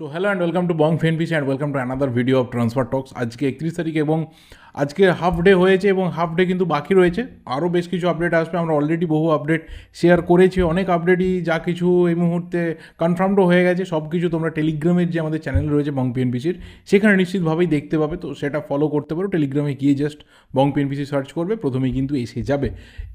So hello and welcome to Bong fan peace and welcome to another video of transfer talks আজকে একত্রিশ তারিখ এবং আজকে half day হয়েছে এবং হাফ ডে কিন্তু বাকি রয়েছে। আরও বেশ কিছু আপডেট আসবে। আমরা অলরেডি বহু আপডেট শেয়ার করেছি। অনেক আপডেটই যা কিছু এই মুহূর্তে কনফার্মডও হয়ে গেছে। সব কিছু তোমরা টেলিগ্রামের যে আমাদের চ্যানেল রয়েছে বং পিএনপিসির সেখানে নিশ্চিতভাবেই দেখতে পাবে। তো সেটা ফলো করতে পারো। টেলিগ্রামে গিয়ে জাস্ট বং পিএনপিসি সার্চ করবে। প্রথমেই কিন্তু এসে যাবে।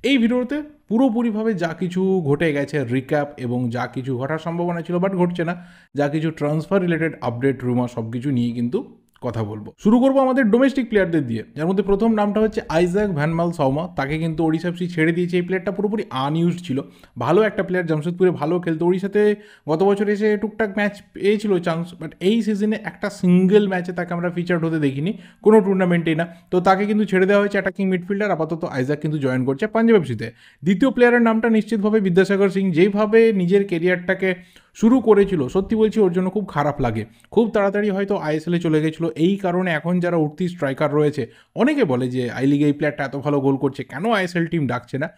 এই ভিডিওতে পুরোপুরিভাবে যা কিছু ঘটে গেছে রিক্যাপ এবং যা কিছু ঘটার সম্ভাবনা ছিল বাট ঘটছে না। যা কিছু ট্রান্সফার রিলেটেড আপডেট রুমা সব কিছু নিয়ে কিন্তু কথা বলব। শুরু করব আমাদের ডোমেস্টিক প্লেয়ারদের দিয়ে। যার মধ্যে প্রথম নামটা হচ্ছে আইজাক ভ্যানমাল সৌমা তাকে কিন্তু ওড়িশাফসি ছেড়ে দিয়েছে। এই প্লেয়ারটা পুরোপুরি আনইউজড ছিল। ভালো একটা প্লেয়ার জামশেদপুরে ভালো খেলতো। ওড়িশাতে গত বছর এসে টুকটাক ম্যাচ পেয়েছিল চান্স বাট এই সিজনে একটা সিঙ্গেল ম্যাচে তাকে আমরা ফিচার্ড হতে দেখিনি। কোনো টুর্নামেন্টেই না। তো তাকে কিন্তু ছেড়ে দেওয়া হয়েছে অ্যাটাকিং মিডফিল্ডার আপাতত আইজাক কিন্তু জয়েন করছে পাঞ্জাব এফসিতে দ্বিতীয় প্লেয়ারের নামটা নিশ্চিতভাবে বিদ্যাসাগর সিং। যেইভাবে নিজের কেরিয়ারটাকে শুরু করেছিল। সত্যি বলছি, ওর জন্য খুব খারাপ লাগে। খুব তাড়াতাড়ি হয়তো আইএসএলে চলে গেছিল। এই কারণে এখন যারা উঠতি স্ট্রাইকার রয়েছে, অনেকে বলে যে, আই লিগে এই প্লেয়ারটা এত ভালো গোল করছে, কেন আইএসএল টিম ডাকছে না?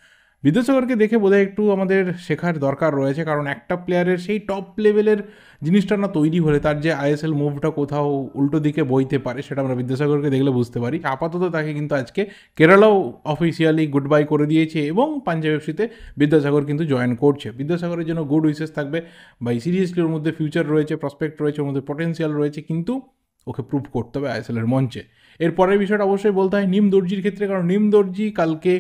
বিদ্যাসাগরকে দেখে বোধহয় একটু আমাদের শেখার দরকার রয়েছে, কারণ একটা প্লেয়ারের সেই টপ লেভেলের জিনিসটা না তৈরি হলে তার যে আইএসএল মুভটা কোথাও উল্টো দিকে বইতে পারে, সেটা আমরা বিদ্যাসাগরকে দেখলে বুঝতে পারি। আপাতত তাকে কিন্তু আজকে কেরালাও অফিসিয়ালি গুড বাই করে দিয়েছে এবং পাঞ্জাব এফসিতে বিদ্যাসাগর কিন্তু জয়েন করছে। বিদ্যাসাগরের জন্য গুড উইসেস থাকবে। বাই সিরিয়াসলি ওর মধ্যে ফিউচার রয়েছে প্রসপেক্ট রয়েছে, ওর মধ্যে পটেন্সিয়াল রয়েছে, কিন্তু ওকে প্রুভ করতে হবে আইএসএলের মঞ্চে। এর পরের বিষয়টা অবশ্যই বলতে হয় নিম দর্জির ক্ষেত্রে, কারণ নিম দর্জি কালকে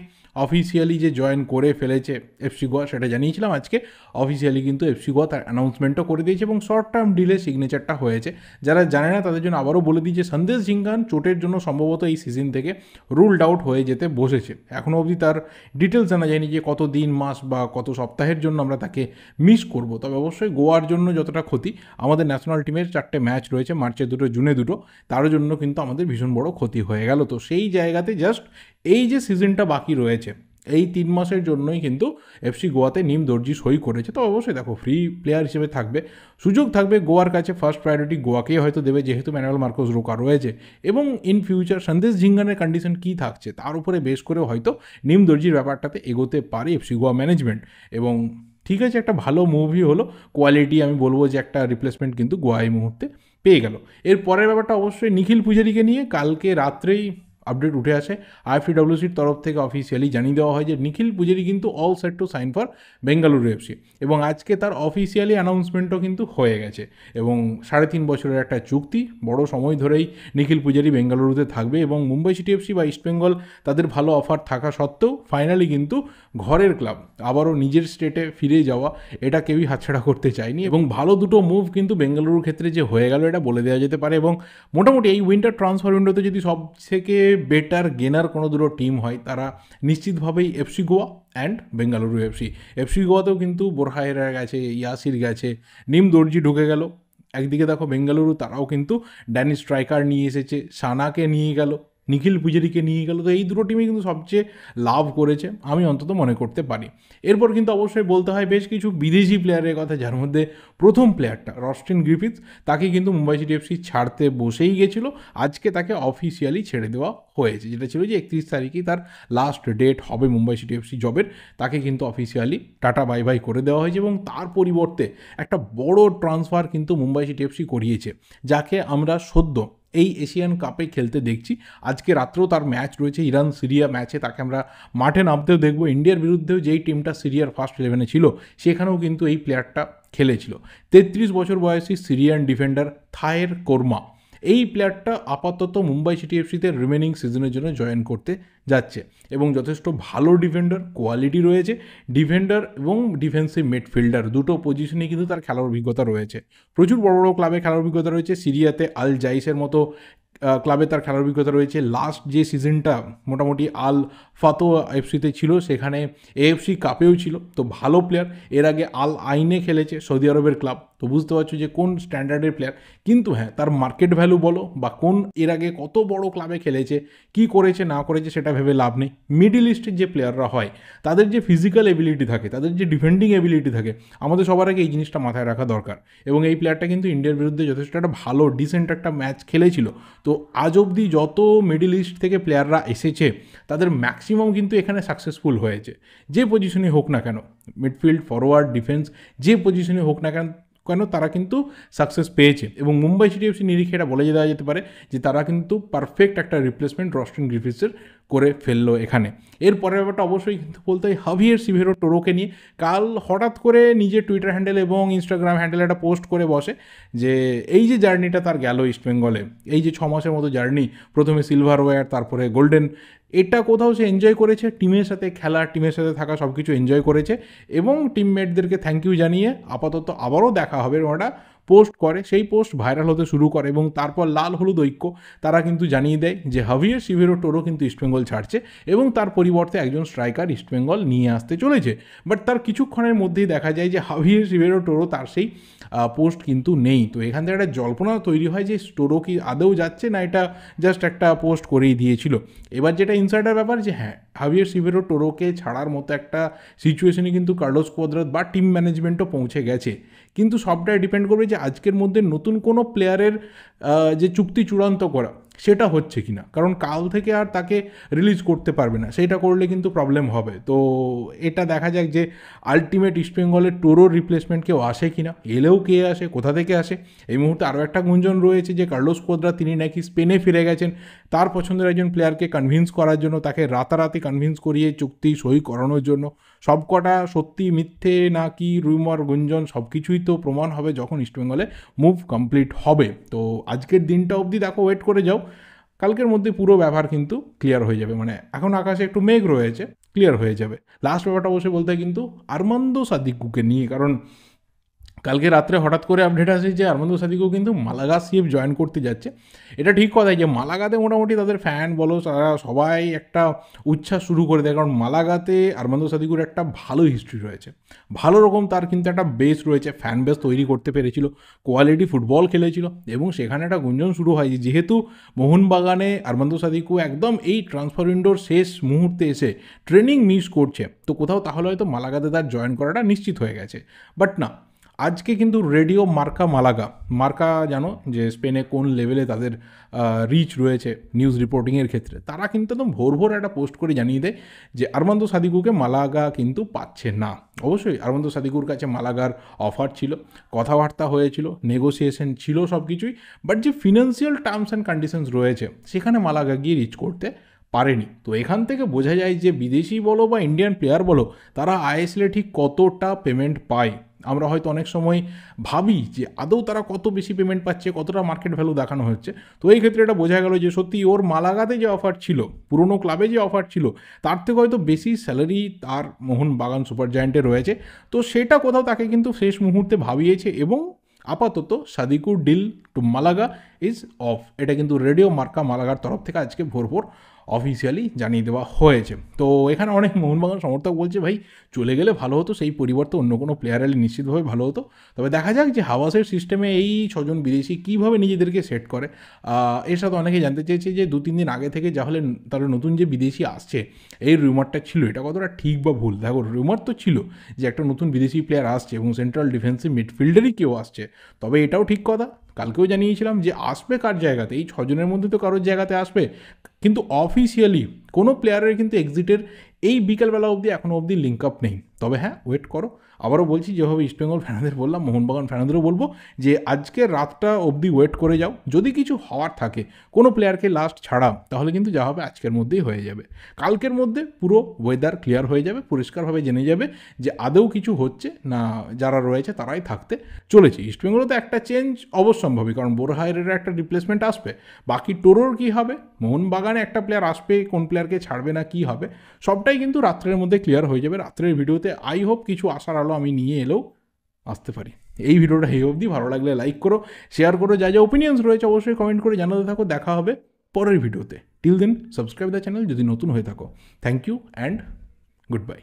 অফিসিয়ালি যে জয়েন করে ফেলেছে এফসি গোয়া সেটা জানিয়েছিলাম আজকে। অফিসিয়ালি কিন্তু এফসি গোয়া তার অ্যানাউন্সমেন্টও করে দিয়েছে এবং শর্ট টার্ম ডিলে সিগনেচারটা হয়েছে। যারা জানে না, তাদের জন্য আবারও বলে দিই যে সন্দেশ ঝিঙ্গান চোটের জন্য সম্ভবত এই সিজন থেকে রুলড আউট হয়ে যেতে বসেছে। এখনও অবধি তার ডিটেলস জানা যায়নি যে কত দিন, মাস বা কত সপ্তাহের জন্য আমরা তাকে মিস করব। তবে অবশ্যই গোয়ার জন্য যতটা ক্ষতি, আমাদের ন্যাশনাল টিমের চারটে ম্যাচ রয়েছে, মার্চে দুটো, জুনে দুটো, তার জন্য কিন্তু আমাদের ভীষণ বড় ক্ষতি হয়ে গেল। তো সেই জায়গাতে জাস্ট এই যে সিজনটা বাকি রয়েছে এই তিন মাসের জন্যই কিন্তু এফসি গোয়াতে নিম দর্জি সই করেছে। তো অবশ্যই দেখো ফ্রি প্লেয়ার হিসেবে থাকবে। সুযোগ থাকবে গোয়ার কাছে। ফার্স্ট প্রায়োরিটি গোয়াকেই হয়তো দেবে, যেহেতু ম্যানুয়াল মার্কোস রোকা রয়েছে। এবং ইন ফিউচার সন্দেশ ঝিঙ্গানের কন্ডিশন কী থাকছে, তার উপরে বেশ করে হয়তো নিম দর্জির ব্যাপারটাতে এগোতে পারে এফসি গোয়া ম্যানেজমেন্ট এবং ঠিক আছে, একটা ভালো মুভি হলো কোয়ালিটি আমি বলব যে একটা রিপ্লেসমেন্ট কিন্তু গোয়া এই মুহূর্তে পেয়ে গেল। এর পরের ব্যাপারটা অবশ্যই নিখিল পূজারীকে নিয়ে, কালকে রাত্রেই আপডেট উঠে আসে। আইএফডব্লিউসির তরফ থেকে অফিসিয়ালি জানিয়ে দেওয়া হয় যে, নিখিল পূজারি কিন্তু all set to sign for Bengaluru FC এবং আজকে তার অফিসিয়ালি অ্যানাউন্সমেন্টও কিন্তু হয়ে গেছে এবং সাড়ে তিন বছরের একটা চুক্তি। বড় সময় ধরেই নিখিল পূজারি বেঙ্গালুরুতে থাকবে এবং মুম্বাই সিটি এফসি বা ইস্টবেঙ্গল তাদের ভালো অফার থাকা সত্ত্বেও ফাইনালি কিন্তু ঘরের ক্লাব আবারও নিজের স্টেটে ফিরে যাওয়া এটা কেউই হাতছাড়া করতে চায়নি এবং ভালো দুটো মুভ কিন্তু বেঙ্গালুরুর ক্ষেত্রে যে হয়ে গেল এটা বলে দেওয়া যেতে পারে এবং মোটামুটি এই উইন্টার ট্রান্সফার উইন্ডোতে যদি সব থেকে বেটার গেনার কোনো দুটো টিম হয়, তারা নিশ্চিতভাবেই FC Goa and Bengaluru FC FC গোয়াতেও কিন্তু বোরহায়েরা গেছে, ইয়াসির গেছে, নিম দর্জি ঢুকে গেল। একদিকে দেখো বেঙ্গালুরু, তারাও কিন্তু ড্যানি স্ট্রাইকার নিয়ে এসেছে, সানাকে নিয়ে গেল। নিখিল পূজারিকে নিয়ে গেল। তো এই দুটো টিমই কিন্তু সবচেয়ে লাভ করেছে, আমি অন্তত মনে করতে পারি। এরপর কিন্তু অবশ্যই বলতে হয় বেশ কিছু বিদেশি প্লেয়ারের কথা, যার মধ্যে প্রথম প্লেয়ারটা রস্টিন গ্রিফিথ তাকে কিন্তু মুম্বাই সিটি এফসি ছাড়তে বসেই গেছিল। আজকে তাকে অফিসিয়ালি ছেড়ে দেওয়া হয়েছে। যেটা ছিল যে একত্রিশ তারিখেই তার লাস্ট ডেট হবে মুম্বাই সিটি এফসি জবের তাকে কিন্তু অফিসিয়ালি টাটা বাই বাই করে দেওয়া হয়েছে এবং তার পরিবর্তে একটা বড় ট্রান্সফার কিন্তু মুম্বাই সিটি এফসি করিয়েছে, যাকে আমরা সদ্য এই এশিয়ান কাপে খেলতে দেখছি। আজকে রাত্রেও তার ম্যাচ রয়েছে, ইরান সিরিয়া ম্যাচে তাকে আমরা মাঠে নামতেও দেখব। ইন্ডিয়ার বিরুদ্ধেও যেই টিমটা সিরিয়ার ফার্স্ট ইলেভেনে ছিল, সেখানেও কিন্তু এই প্লেয়ারটা খেলেছিল। তেত্রিশ বছর বয়সী সিরিয়ান ডিফেন্ডার থায়ের কোরমা। এই প্লেয়ারটা আপাতত মুম্বাই সিটি এফসিতে রিমেনিং সিজনের জন্য জয়েন করতে যাচ্ছে এবং যথেষ্ট ভালো ডিফেন্ডার কোয়ালিটি রয়েছে। ডিফেন্ডার এবং ডিফেন্সিভ মিডফিল্ডার দুটো পজিশনে কিন্তু তার খেলার অভিজ্ঞতা রয়েছে। প্রচুর বড় বড় ক্লাবে খেলার অভিজ্ঞতা রয়েছে। সিরিয়াতে আল জাইসের মতো ক্লাবে তার খেলার অভিজ্ঞতা রয়েছে। লাস্ট যে সিজনটা মোটামুটি আল ফাতো এফসিতে ছিল, সেখানে এএফসি কাপেও ছিল। তো ভালো প্লেয়ার এর আগে আল আইনে খেলেছে সৌদি আরবের ক্লাব। তো বুঝতে পারছ যে কোন স্ট্যান্ডার্ডের প্লেয়ার কিন্তু হ্যাঁ তার মার্কেট ভ্যালু বলো বা কোন এর আগে কত বড় ক্লাবে খেলেছে, কি করেছে, না করেছে, সেটা ভেবে লাভ নেই। মিডিল ইস্টের যে প্লেয়াররা হয়, তাদের যে ফিজিক্যাল এবিলিটি থাকে, তাদের যে ডিফেন্ডিং এবিলিটি থাকে, আমাদের সবার আগে এই জিনিসটা মাথায় রাখা দরকার। এবং এই প্লেয়ারটা কিন্তু ইন্ডিয়ার বিরুদ্ধে যথেষ্ট একটা ভালো ডিসেন্ট একটা ম্যাচ খেলেছিল। তো আজ অবধি যত মিডিল ইস্ট থেকে প্লেয়াররা এসেছে, তাদের ম্যাক্সিমাম কিন্তু এখানে সাকসেসফুল হয়েছে। যে পজিশনে হোক না কেন মিডফিল্ড ফরওয়ার্ড ডিফেন্স যে পজিশনে হোক না কেন কেন তারা কিন্তু সাকসেস পেয়েছে। এবং মুম্বাই সিটি এফসি নিরিখে এটা বলে দেওয়া যেতে পারে যে তারা কিন্তু পারফেক্ট একটা রিপ্লেসমেন্ট রস্টিন গ্রিফিসের করে ফেলল এখানে। এর পরের ব্যাপারটা অবশ্যই কিন্তু বলতে হয় হাভিয়ার সিভেরো টোরোকে নিয়ে কাল হঠাৎ করে নিজের টুইটার হ্যান্ডেল এবং ইনস্টাগ্রাম হ্যান্ডেল একটা পোস্ট করে বসে যে, এই যে জার্নিটা তার গেল ইস্টবেঙ্গলে এই যে ছ মাসের মতো জার্নি প্রথমে সিলভার ওয়্যার তারপরে গোল্ডেন এটা কোথাও সে এনজয় করেছে টিমের সাথে খেলা টিমের সাথে থাকা সব কিছু এনজয় করেছে এবং টিমমেটদেরকে থ্যাংক ইউ জানিয়ে আপাতত আবারও দেখা হবে ওটা পোস্ট করে, সেই পোস্ট ভাইরাল হতে শুরু করে এবং তারপর লাল হলুদ ঐক্য তারা কিন্তু জানিয়ে দেয় যে হাভিয়ার সিভেরো টোরো কিন্তু ইস্টবেঙ্গল ছাড়ছে এবং তার পরিবর্তে একজন স্ট্রাইকার ইস্টবেঙ্গল নিয়ে আসতে চলেছে। বাট তার কিছুক্ষণের মধ্যেই দেখা যায় যে হাভিয়ার সিভেরো টোরো তার সেই পোস্ট কিন্তু নেই। তো এখান থেকে একটা জল্পনা তৈরি হয় যে টোরো কি আদৌ যাচ্ছে না এটা জাস্ট একটা পোস্ট করেই দিয়েছিল। এবার যেটা ইনসাইডার ব্যাপার যে হ্যাঁ হাভিয়ার সিভেরো টোরোকে ছাড়ার মতো একটা সিচুয়েশনে কিন্তু কার্লোস কোয়াদ্রাত বা টিম ম্যানেজমেন্টও পৌঁছে গেছে। কিন্তু সবটাই ডিপেন্ড করবে যে আজকের মধ্যে নতুন কোনো প্লেয়ারের যে চুক্তি চূড়ান্ত করা। সেটা হচ্ছে কি না কারণ কাল থেকে আর তাকে রিলিজ করতে পারবে না। সেটা করলে কিন্তু প্রবলেম হবে। তো এটা দেখা যাক যে আলটিমেট ইস্টবেঙ্গলের টোরোর রিপ্লেসমেন্ট কেউ আসে কি না এলেও কে আসে? কোথা থেকে আসে? এই মুহূর্তে আরও একটা গুঞ্জন রয়েছে যে কার্লোস কোদ্রা, তিনি নাকি স্পেনে ফিরে গেছেন। তার পছন্দের একজন প্লেয়ারকে কনভিন্স করার জন্য, তাকে রাতারাতি কনভিন্স করিয়ে চুক্তি সই করানোর জন্য। সবকটা সত্যি মিথ্যে না কি রুমার গুঞ্জন সব কিছুই তো প্রমাণ হবে যখন ইস্টবেঙ্গলে মুভ কমপ্লিট হবে। তো আজকের দিনটা অবধি দেখো ওয়েট করে যাও। কালকের মধ্যে পুরো ব্যবহার কিন্তু ক্লিয়ার হয়ে যাবে। মানে এখন আকাশে একটু মেঘ রয়েছে ক্লিয়ার হয়ে যাবে। লাস্ট ব্যাপারটা অবশ্যই বলতে কিন্তু আরমান্দো সাদিকুকে নিয়ে, কারণ কালকে রাত্রে হঠাৎ করে আপডেট আসে যে আরমান্দো সাদিকও কিন্তু মালাগা সিএফ জয়েন করতে যাচ্ছে। এটা ঠিক কথাই যে মালাগাতে মোটামুটি তাদের ফ্যান বলো, তারা সবাই একটা উচ্ছ্বাস শুরু করে দেয়। কারণ মালাগাতে আরমান্দো সাদিকুর একটা ভালো হিস্ট্রি রয়েছে। ভালো রকম তার কিন্তু একটা বেস রয়েছে ফ্যান বেস তৈরি করতে পেরেছিল কোয়ালিটি ফুটবল খেলেছিল এবং সেখানে একটা গুঞ্জন শুরু হয় যেহেতু মোহনবাগানে আরমান্দো সাদিকু একদম এই ট্রান্সফার উইন্ডোর শেষ মুহূর্তে এসে ট্রেনিং মিস করছে, তো কোথাও তাহলে হয়তো মালাগাতে তার জয়েন করাটা নিশ্চিত হয়ে গেছে। বাট না আজকে কিন্তু রেডিও মার্কা মালাগা। মার্কা জানো যে স্পেনে কোন লেভেলে তাদের রিচ রয়েছে নিউজ রিপোর্টিংয়ের ক্ষেত্রে। তারা কিন্তু একদম ভোর ভোর একটা পোস্ট করে জানিয়ে দেয় যে আরমান্দো সাদিকুকে মালাগা কিন্তু পাচ্ছে না। অবশ্যই আরমান্দো সাদিকুর কাছে মালাগার অফার ছিল, কথাবার্তা হয়েছিল নেগোসিয়েশন ছিল সব কিছুই বাট যে ফিনান্সিয়াল টার্মস অ্যান্ড কন্ডিশনস রয়েছে, সেখানে মালাগা গিয়ে রিচ করতে পারেনি। তো এখান থেকে বোঝা যায় যে বিদেশি বলো বা ইন্ডিয়ান প্লেয়ার বলো, তারা আইএসএলে ঠিক কতটা পেমেন্ট পায়। আমরা হয়তো অনেক সময় ভাবি যে আদৌ তারা কত বেশি পেমেন্ট পাচ্ছে, কতটা মার্কেট ভ্যালু দেখানো হচ্ছে। তো এই ক্ষেত্রে এটা বোঝা গেল যে সত্যি ওর মালাগাতে যে অফার ছিল, পুরনো ক্লাবে যে অফার ছিল, তার থেকে হয়তো বেশি স্যালারি তার মোহন বাগান সুপার জায়েন্টে রয়েছে। তো সেটা কোথাও তাকে কিন্তু শেষ মুহূর্তে ভাবিয়েছে এবং আপাতত Sadiqur deal to Malaga is off এটা কিন্তু রেডিও মার্কা মালাগার তরফ থেকে আজকে ভোর ভোর অফিসিয়ালি জানিয়ে দেওয়া হয়েছে। তো এখানে অনেক মোহনবাগান সমর্থক বলছে, ভাই, চলে গেলে ভালো হতো, সেই পরিবর্তে অন্য কোনো প্লেয়ার এলে নিশ্চিতভাবে ভালো হতো। তবে দেখা যাক যে হাওয়াসের সিস্টেমে এই ছজন বিদেশি কীভাবে নিজেদেরকে সেট করে। এর সাথে অনেকে জানতে চেয়েছে যে দু তিন দিন আগে থেকে যাহলে তাহলে নতুন যে বিদেশি আসছে, এই রিউমারটা ছিল। এটা কতটা ঠিক বা ভুল? দেখো রিউমার তো ছিল যে একটা নতুন বিদেশি প্লেয়ার আসছে এবং সেন্ট্রাল ডিফেন্সিভ মিডফিল্ডারই কেউ আসছে। তবে এটাও ঠিক কথা। কালকেও জানিয়েছিলাম যে আসবে কার জায়গাতে? এই ছজনের মধ্যে তো কারোর জায়গাতে আসবে। কিন্তু অফিসিয়ালি কোনো প্লেয়ারের কিন্তু এক্সিটের এই বিকেলবেলা অবধি এখনও অবধি লিঙ্ক আপ নেই। তবে হ্যাঁ ওয়েট করো। আবারও বলছি, যেভাবে ইস্টবেঙ্গল ফ্যানাদের বললাম, মোহনবাগান ফ্যানাদেরও বলব যে, আজকে রাতটা অবধি ওয়েট করে যাও। যদি কিছু হওয়ার থাকে, কোনো প্লেয়ারকে লাস্ট ছাড়া তাহলে কিন্তু যা হবে আজকের মধ্যেই হয়ে যাবে। কালকের মধ্যে পুরো ওয়েদার ক্লিয়ার হয়ে যাবে, পরিষ্কারভাবে জেনে যাবে যে, আদৌ কিছু হচ্ছে না, যারা রয়েছে তারাই থাকতে চলেছে। ইস্টবেঙ্গলে তো একটা চেঞ্জ অবশ্যম্ভাবী, কারণ বোরহাইরের একটা রিপ্লেসমেন্ট আসবে। বাকি টোরোর কী হবে? মোহনবাগানে একটা প্লেয়ার আসবে, কোন প্লেয়ারকে ছাড়বে না, কি হবে? সবটাই কিন্তু রাত্রের মধ্যে ক্লিয়ার হয়ে যাবে। রাত্রের ভিডিওতে আই হোপ কিছু আসার আলো আমি নিয়ে এলেও আসতে পারি। এই ভিডিওটা হে অবধি। ভালো লাগলে লাইক করো শেয়ার করো, যা যা ওপিনিয়ন্স রয়েছে অবশ্যই কমেন্ট করে জানাতে থাকো। দেখা হবে পরের ভিডিওতে। Till then subscribe the channel যদি নতুন হয়ে থাকো। Thank you and good bye